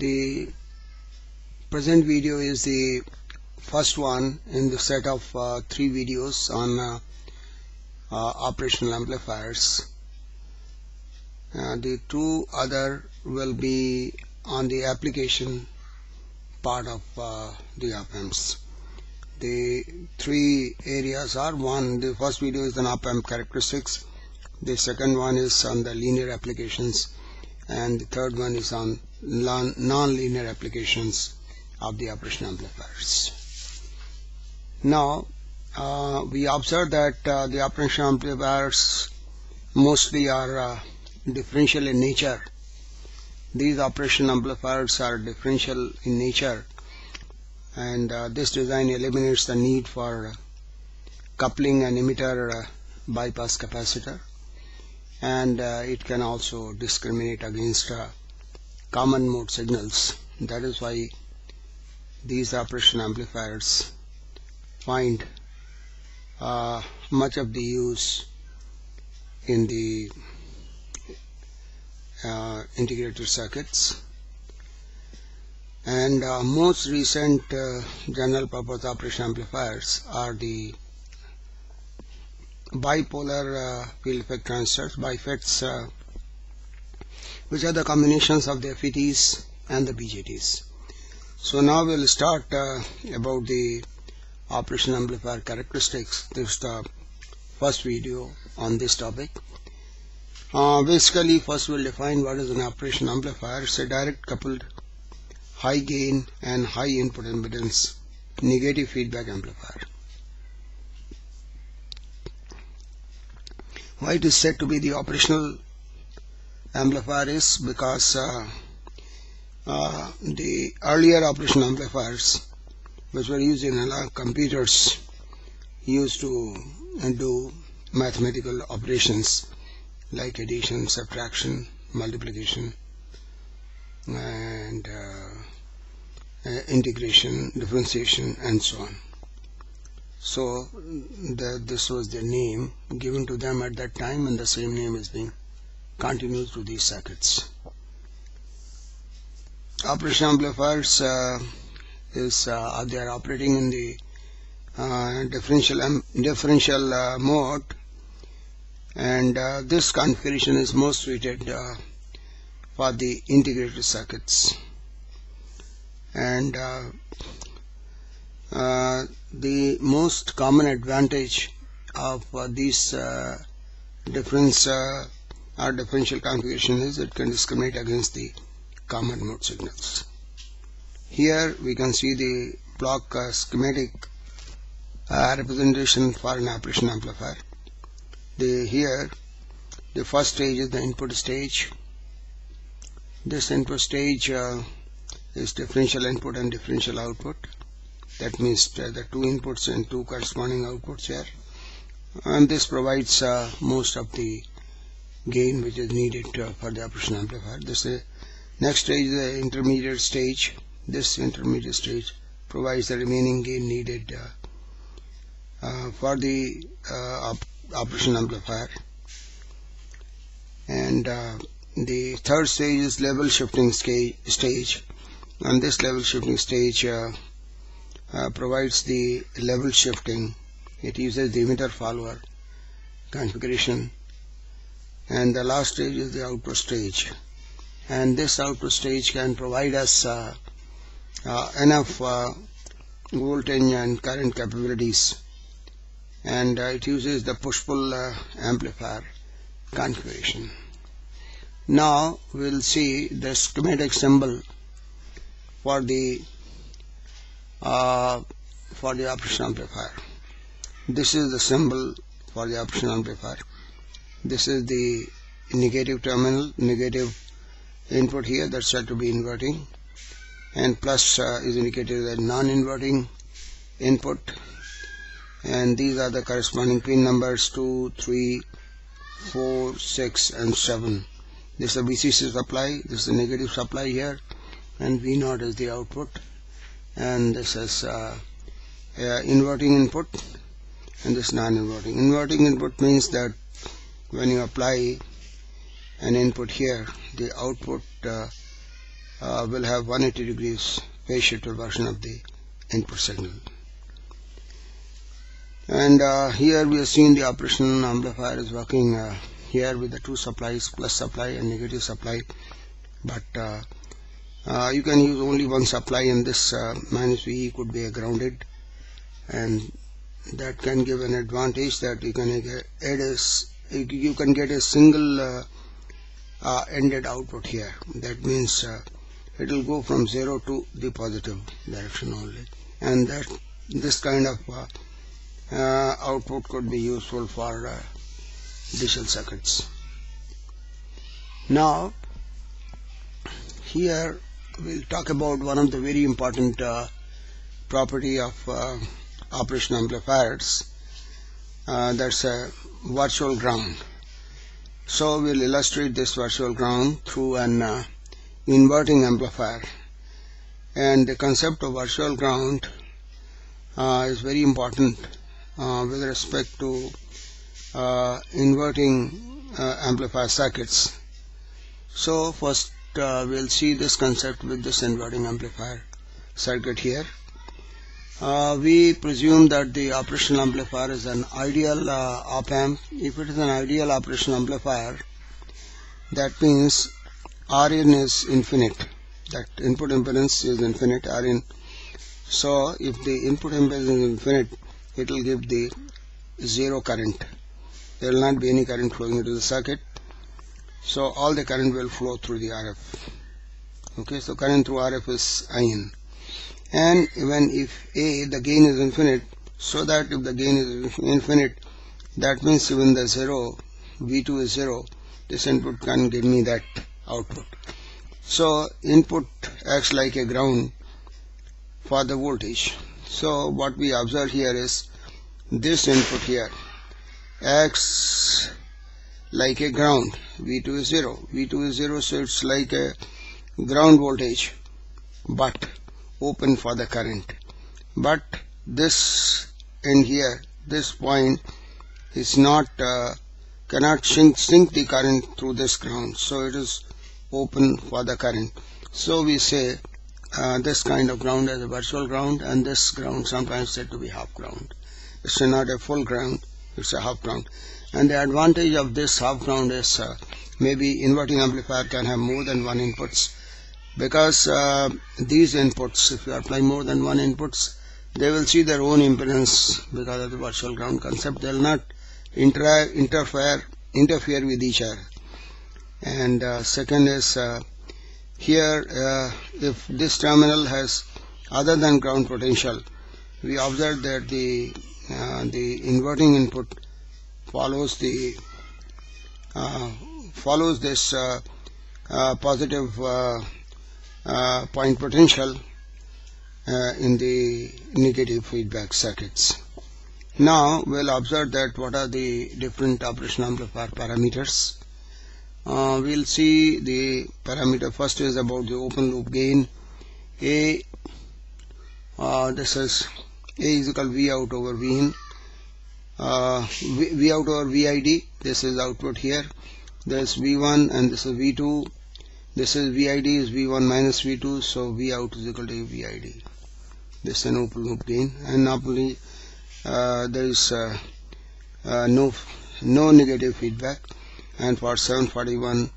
The present video is the first one in the set of uh, three videos on uh, uh, operational amplifiers. Uh, the two other will be on the application part of uh, the op-amps. The three areas are one, the first video is on op-amp characteristics, the second one is on the linear applications and the third one is on non-linear applications of the operation amplifiers. Now uh, we observe that uh, the operation amplifiers mostly are uh, differential in nature. These operation amplifiers are differential in nature and uh, this design eliminates the need for coupling an emitter uh, bypass capacitor and uh, it can also discriminate against uh, common mode signals. That is why these operation amplifiers find uh, much of the use in the uh, integrated circuits. And uh, most recent uh, general purpose operation amplifiers are the bipolar uh, field effect transistors, BIFETs, uh, which are the combinations of the FETs and the BJTs. So now we'll start uh, about the operation amplifier characteristics. This is the first video on this topic. Uh, basically, first we'll define what is an operation amplifier. It's a direct coupled high gain and high input impedance negative feedback amplifier. Why it is said to be the operational amplifier is because uh, uh, the earlier operational amplifiers which were used in a lot of computers used to do mathematical operations like addition, subtraction, multiplication and uh, uh, integration, differentiation and so on. So the, this was the name given to them at that time and the same name is being continued to these circuits. Operation amplifiers uh, is uh, they are operating in the uh, differential um, differential uh, mode and uh, this configuration is most suited uh, for the integrated circuits and the most common advantage of these difference or differential configuration is it can discriminate against the common mode signals. Here we can see the block uh, schematic uh, representation for an operation amplifier. The, here the first stage is the input stage. This input stage uh, is differential input and differential output. That means the two inputs and two corresponding outputs here. And this provides uh, most of the gain which is needed uh, for the operation amplifier. This is Next stage the intermediate stage. This intermediate stage provides the remaining gain needed uh, uh, for the uh, op operation amplifier. And uh, the third stage is level shifting stage. And this level shifting stage uh, provides the level shifting. It uses the emitter follower configuration. And the last stage is the output stage and this output stage can provide us uh, uh, enough uh, voltage and current capabilities and uh, it uses the push-pull uh, amplifier configuration. Now we'll see the schematic symbol for the for the operation amplifier. This is the symbol for the operation amplifier. This is the negative terminal, negative input here that's said to be inverting. And plus uh, is indicated as non-inverting input. And these are the corresponding pin numbers 2, 3, 4, 6 and 7 this is the VCC supply. This is the negative supply here. And V0 is the output and this is uh, uh, inverting input. And this non-inverting. Inverting input means that when you apply an input here the output uh, uh, will have 180 degrees phase shifted version of the input signal. And uh, here we are seeing the operational amplifier is working uh, here with the two supplies plus supply and negative supply. But uh, uh, you can use only one supply and this uh, minus VE could be grounded. And that can give an advantage that you can add a, you can get a single uh, uh, ended output here. That means uh, it will go from 0 to the positive direction only. And that this kind of output could be useful for digital circuits. Now here we'll talk about one of the very important uh, property of uh, operation amplifiers. Uh, that's a virtual ground. So we'll illustrate this virtual ground through an uh, inverting amplifier. And the concept of virtual ground uh, is very important uh, with respect to inverting amplifier circuits. So first uh, we'll see this concept with this inverting amplifier circuit here. Uh, we presume that the operational amplifier is an ideal uh, op amp. If it is an ideal operational amplifier, that means Rin is infinite. That input impedance is infinite Rin. So if the input impedance is infinite, it will give the zero current. There will not be any current flowing into the circuit so all the current will flow through the RF okay so current through RF is IN and even if A the gain is infinite so that if the gain is infinite that means even the 0 V2 is 0 this input can give me that output. So input acts like a ground for the voltage. So what we observe here is this input here acts like a ground V2 is 0 V2 is 0 so it's like a ground voltage but open for the current. But this in here this point is not uh, cannot sink, sink the current through this ground so it is open for the current. So we say uh, this kind of ground as a virtual ground and this ground sometimes said to be half ground. It's not a full ground it's a half ground and the advantage of this half ground is uh, maybe inverting amplifier can have more than one inputs. Because uh, these inputs if you apply more than one inputs they will see their own impedance because of the virtual ground concept. They will not inter interfere interfere with each other. And uh, second is uh, here uh, if this terminal has other than ground potential we observe that the uh, the inverting input follows the uh, follows this uh, uh, positive point potential in the negative feedback circuits. Now we'll observe that what are the different operation amplifier parameters. Uh, we'll see the parameter first is about the open loop gain a uh, this is a is equal v out over v in uh, v, out over vid this is output here. This v1 and this is v2 this is vid is v1 minus v2 so v out is equal to vid this is an open loop gain. And normally uh, there is uh, uh, no no negative feedback. And for 741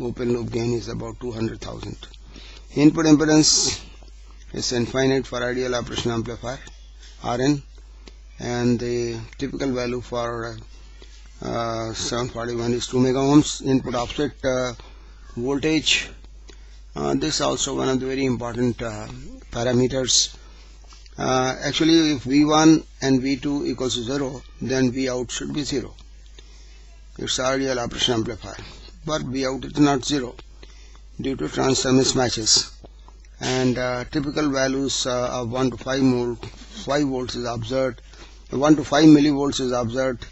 open loop gain is about 200,000 input impedance is infinite for ideal operation amplifier Rn and the typical value for uh, 741 is 2 mega ohms input offset uh, voltage. Uh, this is also one of the very important uh, parameters. Uh, actually if V1 and V2 equals to 0 then V out should be 0 it's ideal operation amplifier but V out is not 0 due to transfer mismatches. And uh, typical values of 1 to 5 volt 5 volts is observed 1 to 5 millivolts is observed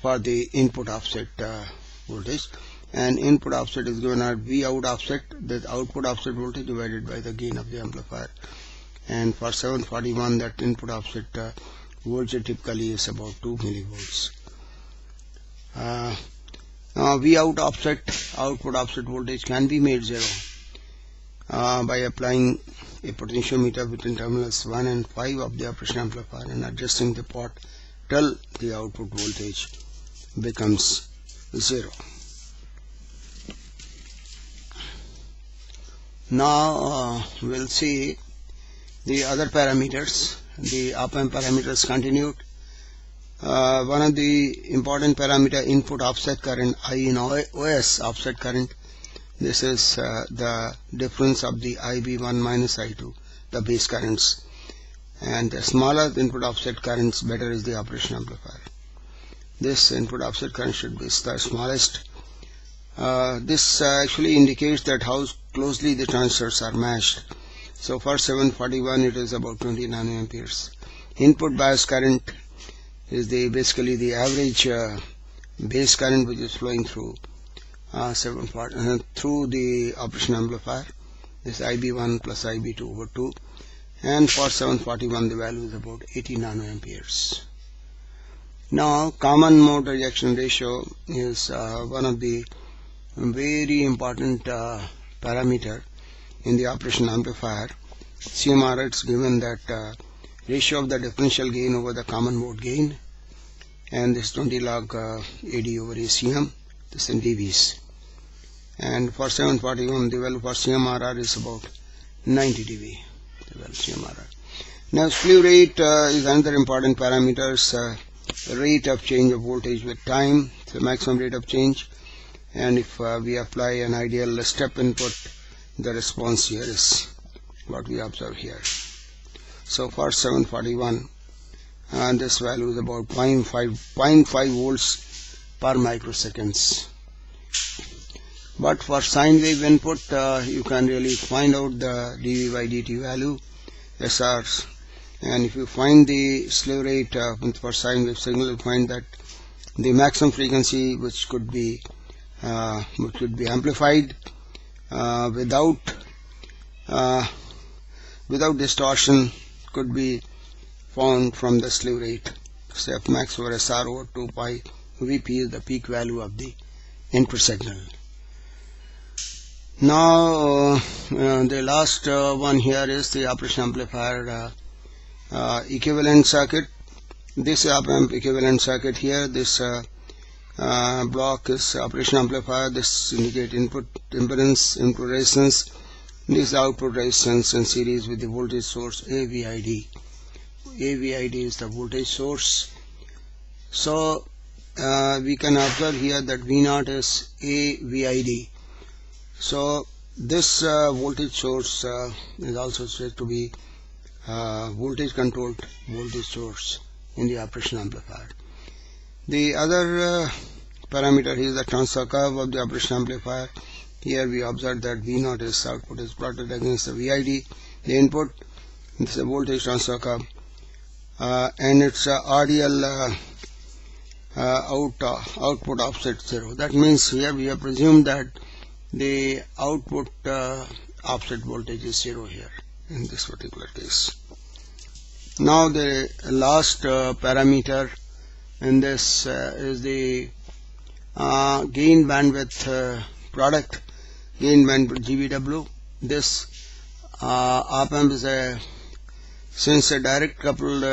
for the input offset uh, voltage. And input offset is given as V out offset. That output offset voltage divided by the gain of the amplifier. And for 741 that input offset uh, voltage typically is about 2 millivolts. Uh, now V out offset output offset voltage can be made zero uh, by applying a potentiometer between terminals 1 and 5 of the operation amplifier and adjusting the pot till the output voltage becomes 0. Now uh, we'll see the other parameters, the op-amp parameters continued. Uh, one of the important parameter input offset current I in OS offset current this is uh, the difference of the IB1 minus I2, the base currents. And the smaller the input offset currents, better is the operation amplifier. This input offset current should be the smallest. Uh, this uh, actually indicates that how closely the transistors are matched. So for 741 it is about 20 nanoamperes. Input bias current is the basically the average uh, base current which is flowing through uh, 7 part, uh, through the operation amplifier this IB1 plus IB2 over 2 and for 741 the value is about 80 nanoamperes. Now common mode rejection ratio is uh, one of the very important uh, parameter in the operation amplifier. CMR it's given that uh, ratio of the differential gain over the common mode gain and this 20 log uh, AD over ACM this in dBs and for 741 the value for CMRR is about 90 dB the value CMRR now slew rate uh, is another important parameters uh, rate of change of voltage with time the maximum rate of change. And if uh, we apply an ideal step input the response here is what we observe here. So for 741 and this value is about 0.5, 0.5 volts per microseconds. But for sine wave input uh, you can really find out the dV by dt value SRs. And if you find the slew rate uh, for sine wave signal you find that the maximum frequency which could be uh, which could be amplified uh, without uh, without distortion could be found from the slew rate so f max over SR over 2 pi Vp is the peak value of the input signal now uh, the last uh, one here is the operation amplifier uh, equivalent circuit. This op amp equivalent circuit here this block is operation amplifier. This indicate input impedance input resistance. This output resistance in series with the voltage source AVID AVID is the voltage source. So uh, we can observe here that V0 is AVID so this uh, voltage source uh, is also said to be uh, voltage controlled voltage source in the operation amplifier. The other uh, parameter is the transfer curve of the operation amplifier. Here we observe that V0 is output is plotted against the VID, the input, this is a voltage transfer curve, uh, and it's RDL out output offset zero. That means here we have presumed that the output uh, offset voltage is zero here in this particular case. Now the last uh, parameter in this uh, is the uh, gain bandwidth uh, product, gain bandwidth GBW. This uh, op amp is a since a direct coupled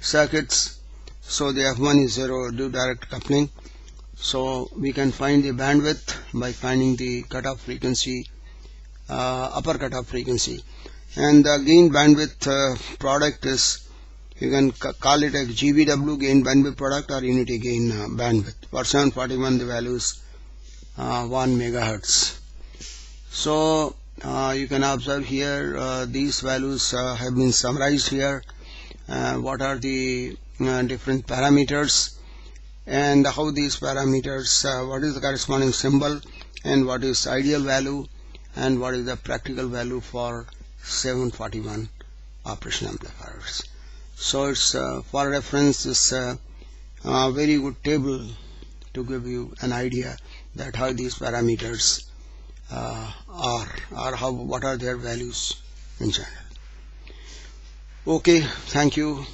circuits, so the F1 is zero due direct coupling so we can find the bandwidth by finding the cutoff frequency, uh, upper cutoff frequency. And the gain bandwidth uh, product is, you can call it a GBW gain bandwidth product or unity gain uh, bandwidth. For 741 the value is uh, 1 megahertz. So uh, you can observe here uh, these values have been summarized here. what are the different parameters and how these parameters, uh, what is the corresponding symbol and what is ideal value and what is the practical value for 741 operation amplifiers. So it's uh, for reference this uh, very good table to give you an idea that how these parameters uh, are or how what are their values in general. Okay, thank you.